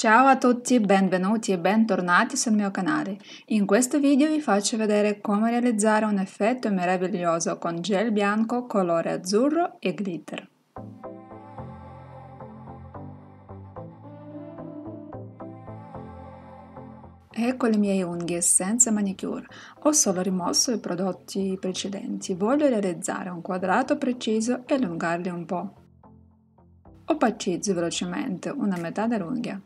Ciao a tutti, benvenuti e bentornati sul mio canale. In questo video vi faccio vedere come realizzare un effetto meraviglioso con gel bianco, colore azzurro e glitter. Ecco le mie unghie senza manicure. Ho solo rimosso i prodotti precedenti. Voglio realizzare un quadrato preciso e allungarli un po'. Opacizzo velocemente una metà dell'unghia.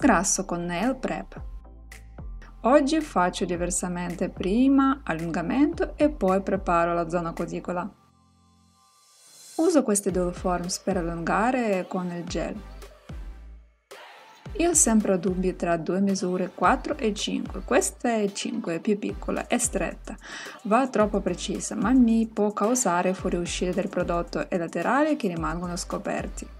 Sgrasso con Nail Prep. Oggi faccio diversamente, prima allungamento e poi preparo la zona cuticola. Uso queste due forms per allungare con il gel. Io sempre ho dubbi tra due misure 4 e 5, questa è 5, è più piccola, è stretta, va troppo precisa ma mi può causare fuoriuscite del prodotto e laterali che rimangono scoperti.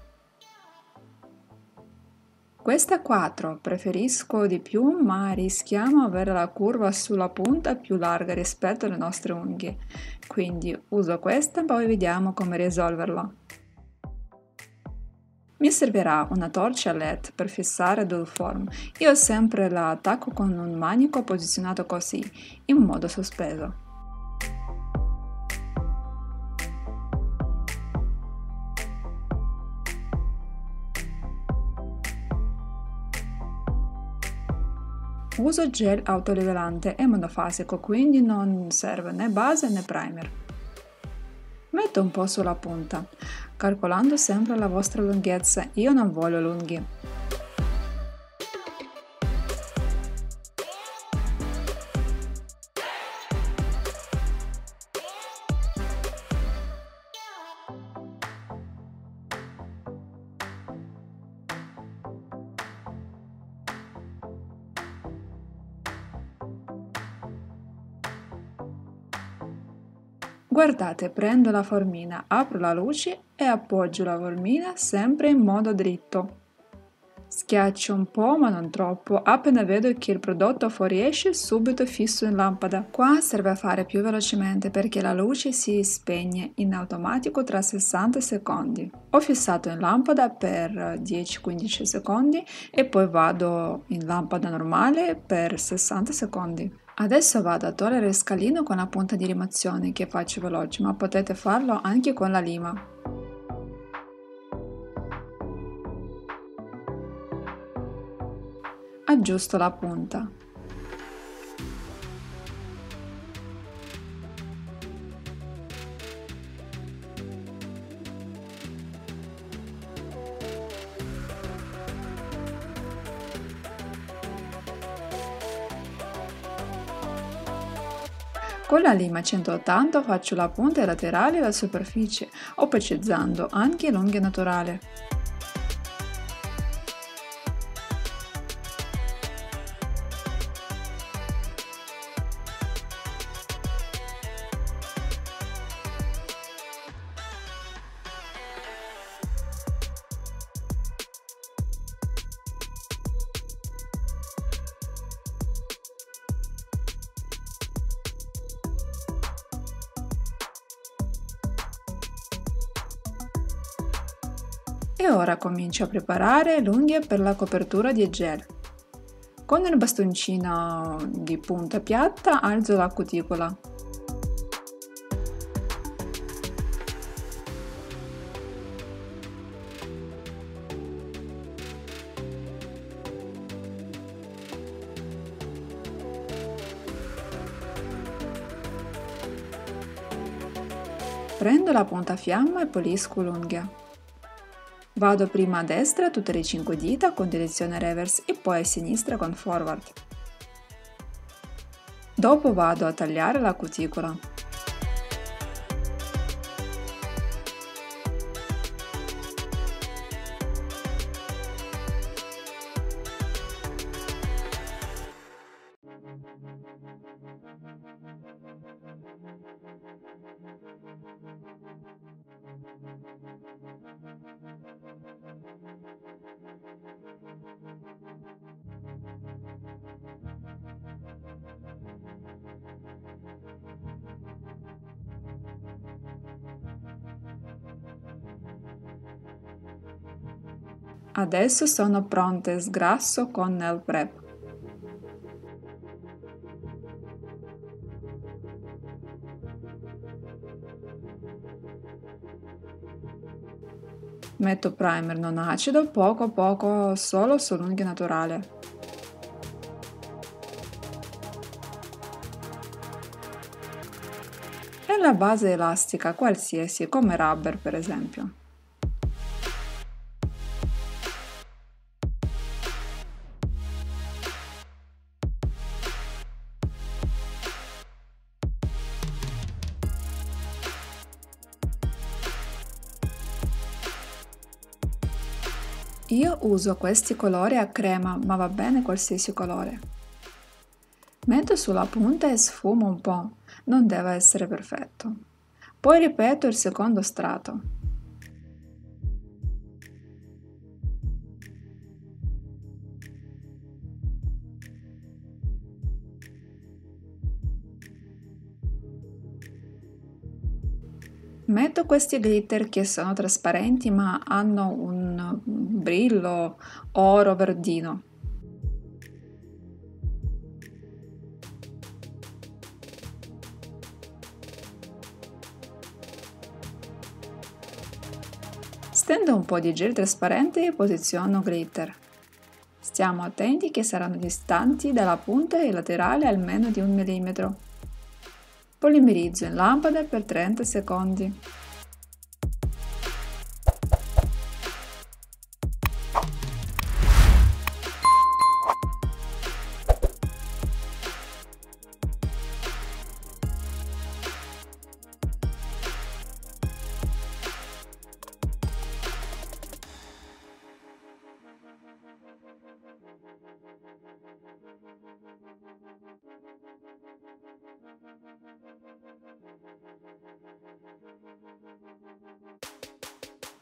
Questa 4 preferisco di più ma rischiamo avere la curva sulla punta più larga rispetto alle nostre unghie, quindi uso questa poi vediamo come risolverla. Mi servirà una torcia LED per fissare dual form. Io sempre la attacco con un manico posizionato così, in modo sospeso. Uso gel autolevelante e monofasico, quindi non serve né base né primer. Metto un po' sulla punta, calcolando sempre la vostra lunghezza, io non voglio lunghi. Guardate, prendo la formina, apro la luce e appoggio la formina sempre in modo dritto. Schiaccio un po' ma non troppo, appena vedo che il prodotto fuoriesce subito fisso in lampada. Qua serve a fare più velocemente perché la luce si spegne in automatico tra 60 secondi. Ho fissato in lampada per 10-15 secondi e poi vado in lampada normale per 60 secondi. Adesso vado a togliere il scalino con la punta di rimozione che faccio veloce, ma potete farlo anche con la lima. Aggiusto la punta. La lima 180 faccio la punta laterale e la superficie, opaccizzando anche l'unghia naturale. E ora comincio a preparare l'unghia per la copertura di gel. Con il bastoncino di punta piatta alzo la cuticola. Prendo la punta fiamma e pulisco l'unghia. Vado prima a destra tutte le 5 dita con direzione reverse e poi a sinistra con forward. Dopo vado a tagliare la cuticola. Adesso sono pronte, sgrasso con nail prep. Metto primer non acido poco poco solo sull'unghia naturale. E la base elastica qualsiasi come rubber per esempio. Io uso questi colori a crema, ma va bene qualsiasi colore. Metto sulla punta e sfumo un po', non deve essere perfetto. Poi ripeto il secondo strato. Metto questi glitter che sono trasparenti ma hanno un brillo oro verdino. Stendo un po' di gel trasparente e posiziono glitter. Stiamo attenti che saranno distanti dalla punta e laterale almeno di un millimetro. Polimerizzo in lampada per 30 secondi.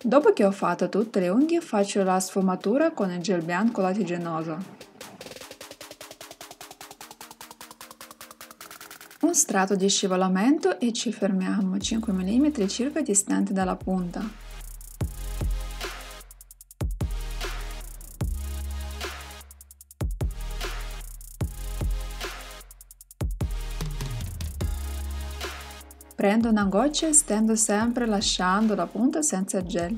Dopo che ho fatto tutte le unghie faccio la sfumatura con il gel bianco latigenoso. Un strato di scivolamento e ci fermiamo 5 mm circa distante dalla punta. Prendo una goccia e stendo sempre lasciando la punta senza gel.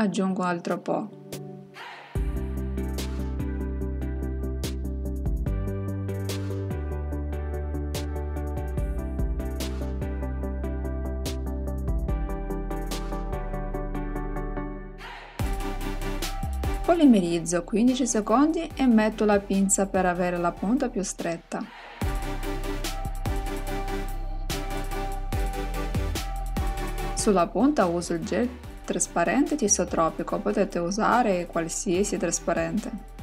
Aggiungo altro po'. Polimerizzo 15 secondi e metto la pinza per avere la punta più stretta. Sulla punta uso il gel trasparente tisotropico, potete usare qualsiasi trasparente.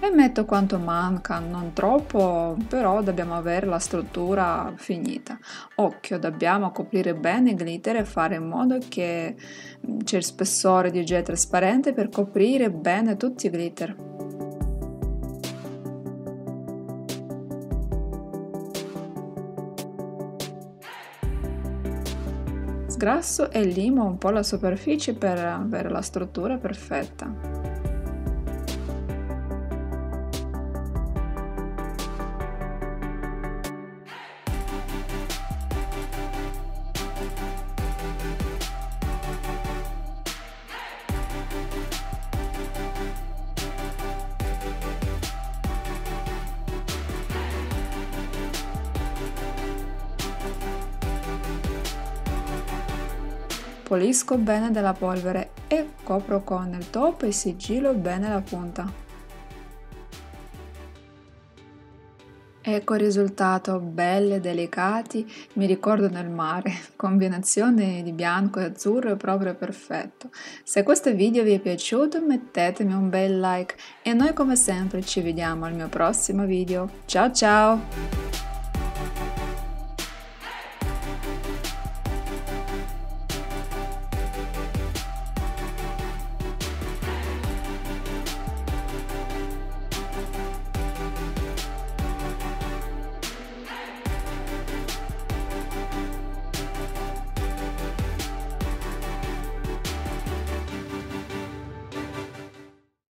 E metto quanto manca, non troppo, però dobbiamo avere la struttura finita. Occhio, dobbiamo coprire bene il glitter e fare in modo che c'è il spessore di gel trasparente per coprire bene tutti i glitter. Sgrasso e limo un po' la superficie per avere la struttura perfetta. Pulisco bene della polvere e copro con il top e sigillo bene la punta. Ecco il risultato, belli delicati, mi ricordano il mare, combinazione di bianco e azzurro è proprio perfetto. Se questo video vi è piaciuto mettetemi un bel like e noi come sempre ci vediamo al mio prossimo video. Ciao ciao!